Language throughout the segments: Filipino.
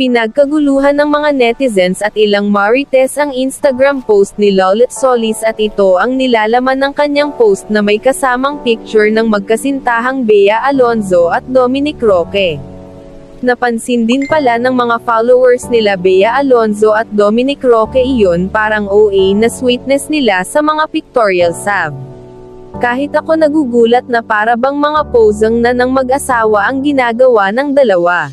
Pinagkaguluhan ng mga netizens at ilang marites ang Instagram post ni Lolit Solis at ito ang nilalaman ng kanyang post na may kasamang picture ng magkasintahang Bea Alonzo at Dominic Roque. Napansin din pala ng mga followers nila Bea Alonzo at Dominic Roque iyon parang OA na sweetness nila sa mga pictorial sab. Kahit ako nagugulat na para bang mga posang na ng mag-asawa ang ginagawa ng dalawa.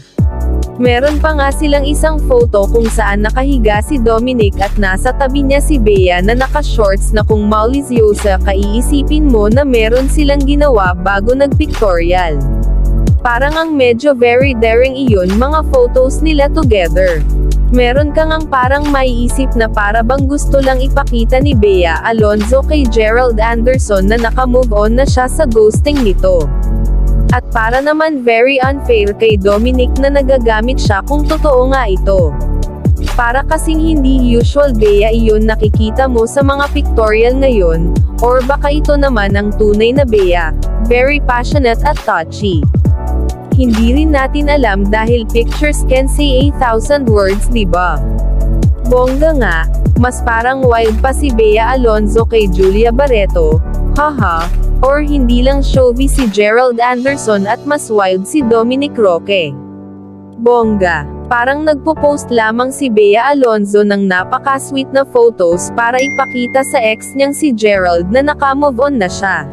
Meron pa nga silang isang photo kung saan nakahiga si Dominic at nasa tabi niya si Bea na naka-shorts na kung malisyosa kaiisipin mo na meron silang ginawa bago nag-pictorial. Parang ang medyo very daring iyon mga photos nila together. Meron ka ngang parang maiisip na para bang gusto lang ipakita ni Bea Alonzo kay Gerald Anderson na naka-move on na siya sa ghosting nito. At para naman very unfair kay Dominic na nagagamit siya kung totoo nga ito. Para kasing hindi usual Bea iyon nakikita mo sa mga pictorial ngayon, or baka ito naman ang tunay na Bea, very passionate at touchy. Hindi rin natin alam dahil pictures can say a thousand words diba? Bongga nga, mas parang wild pa si Bea Alonzo kay Julia Barreto, haha, Or hindi lang showy si Gerald Anderson at mas wild si Dominic Roque. Bongga. Parang nagpo-post lamang si Bea Alonzo ng napaka-sweet na photos para ipakita sa ex niyang si Gerald na nakamove on na siya.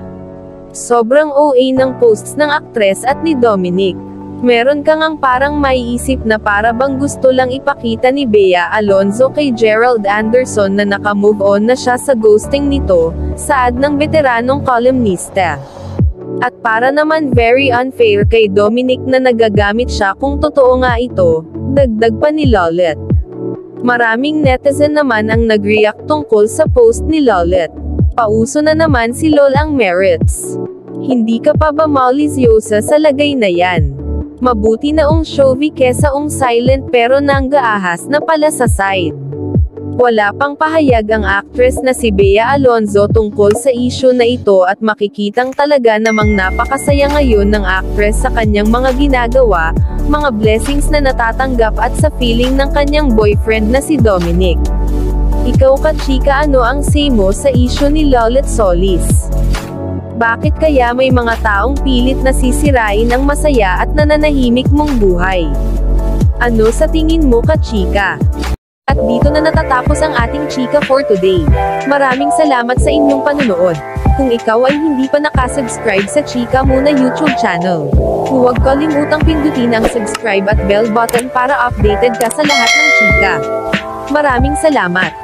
Sobrang OA ng posts ng aktres at ni Dominic. Meron ka ngang parang maiisip na para bang gusto lang ipakita ni Bea Alonzo kay Gerald Anderson na nakamove on na siya sa ghosting nito, saad ng veteranong columnista. At para naman very unfair kay Dominic na nagagamit siya kung totoo nga ito, dagdag pa ni Lolet. Maraming netizen naman ang nag-react tungkol sa post ni Lolet. Pauso na naman si Lol ang merits. Hindi ka pa ba malisyosa sa lagay na yan? Mabuti na ong showy kesa ong silent pero nanggaahas na pala sa side. Wala pang pahayag ang actress na si Bea Alonzo tungkol sa issue na ito at makikitang talaga namang napakasaya ngayon ng actress sa kanyang mga ginagawa, mga blessings na natatanggap at sa feeling ng kanyang boyfriend na si Dominic. Ikaw ka chika ano ang say mo sa issue ni Lolet Solis? Bakit kaya may mga taong pilit na sisirain ang masaya at nananahimik mong buhay? Ano sa tingin mo ka chika? At dito na natatapos ang ating chika for today. Maraming salamat sa inyong panunood. Kung ikaw ay hindi pa nakasubscribe sa Chika Muna YouTube channel, huwag kalimutang pindutin ang subscribe at bell button para updated ka sa lahat ng chika. Maraming salamat!